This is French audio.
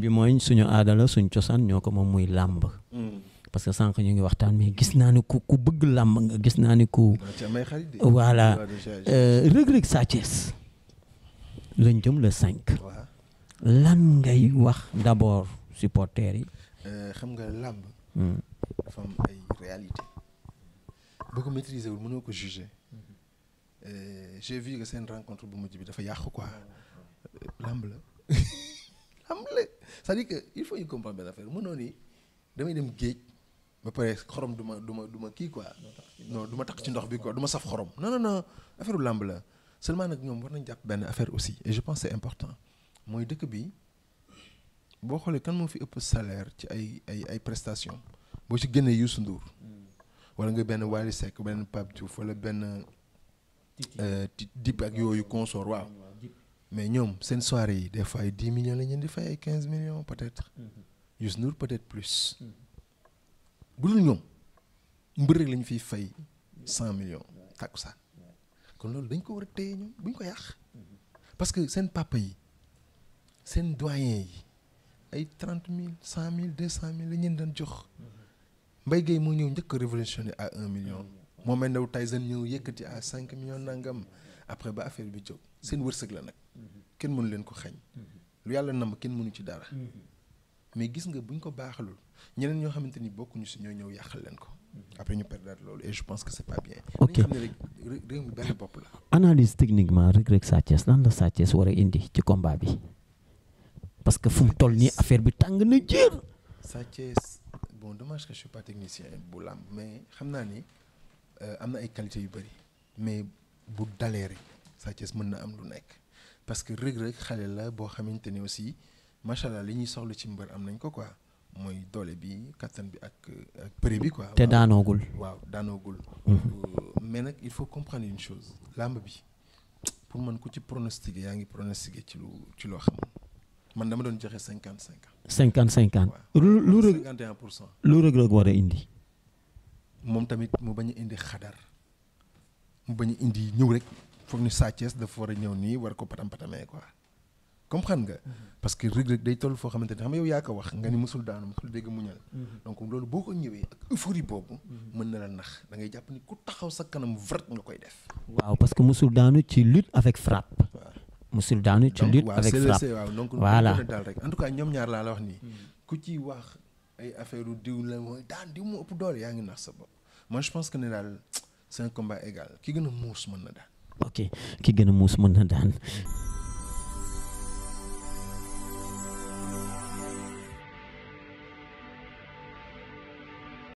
bi mooy suñu aada la suñ cosaan ñoo ko moom muy làmb. Parce que sànq ñu ngi waxtaan mais gis naa ni ku ku bëgg làmb nga gis naa ni ku voilà. Euh, Reug Sa Thiès. Lañ jëm le 5 waaw. lan ngay wax d'abord supporters yi? Euh, xam nga làmb Hmm. dafa am ay réalité boo ko maîtriser wul mënoo ko juger. Euh, j'ai vu que seen rencontre bu mujj bi dafa yàqu quoi. Euh, làmb la. c'est-à-dire que il faut ñu comprendre benn affaire. Mënoo ni damay dem géej ba pare xorom du ma du ma du ma kii quoi non du ma tax ci ndox bi quoi du ma saf xorom. Non non non affaire u làmb la. Seulement nag ñoom war nañ jàpp benn affaire aussi et je pense c'est important. Mooy dëkk bi boo xoolee kan moo fi ëpp salaire ci ay ay ay prestations. Boo ci génnee Youssou Ndour wala nga benn Wally Seck benn Pape Diouf wala benn Ti- Dip ak yooyu consort waaw mais ñoom seen soirée yi des fois ay dix millions la ñu leen di fay ay quinze millions peut-être. Youssou Ndour peut-être plus. Bu dul ñoom mbër rek la ñu fiy fay cent millions takkusaan. Kon loolu dañ ko war a téye ñoom bu ñu ko yàq. Parce que seen papa yi seen doyen yi ay trente mille cent mille deux cent mille la ñu leen doon jox. Mbaye Gueye moo ñëw njëkk a révolutionné à un million. Mohamed Ndao Tyson ñëw yëkkati à cinq millions nangam après ba affaire bi jóg. Seen wërsëg la nag. Kenn mënu leen ko xañ. Lu yàlla nam kenn mënu ci dara. Mais gis nga buñ ko baaxalul ñeneen ñoo xamante ni bokkuñu si ñoo ñëw yàqal leen ko. Après ñu perdre loolu et je pense que c'est pas bien. Ok. nañ xam ne rek ré- réew mi benn bopp la. Analyse techniquement Reug Reug Sa Thiès lan la Sa Thiès war a indi ci combat bi? Parce que fu mu toll nii affaire bi tàng na jër. Sa Thiès bon dommage que je suis pas technicien bu làmb mais xam naa ni euh, am na ay qualités yu bëri mais bu dalee rek Sa Thiès mën na am lu nekk. Parce que Reug Reug xale la boo xamante ni aussi macha allah li ñuy soxla ci mbër am nañ ko quoi. Mooy doole bi kattan bi ak ak bëri bi quoi. te daanoogul. Waaw daanoogul. Mhm. Euh, mais nag il faut comprendre une chose. Làmb bi pour man ku ci pronostiquer yaa ngi pronostiquer ci lu ci loo xamul. Man dama doon joxe cinquante cinquante. cinquante cinquante lu lu Reug et un pour cent. lu Reug Reug war a indi? Moom tamit mu bañ a indi xadar mu bañ indi ñëw rek foog ni Sa Thiès dafa war a ñëw nii war ko patam patamee quoi comprendre nga? parce que Reug Reug day toll foo xamante ne xam nga yow yaa ko wax nga ni musul daanu musul dégg muñal donc loolu boo ko ñëwee ak euphorie boobu. mën na la nax da ngay jàpp ni ku taxaw sa kanam vrai nga koy def. waaw parce que musul daanu ci lutte avec frappe daanu ci lutte avec frappe c'est waaw donc. Voilà. daal daal rek en tout cas ñoom ñaar laa la wax nii. ku ci wax ay affaire u diw la mooy daan diw moo ëpp doole yaa ngi nax sa bopp. moi je pense que ne daal c'est un combat égal. Gën a muus mën na daan. ok. Ki gën a muus mën na daan.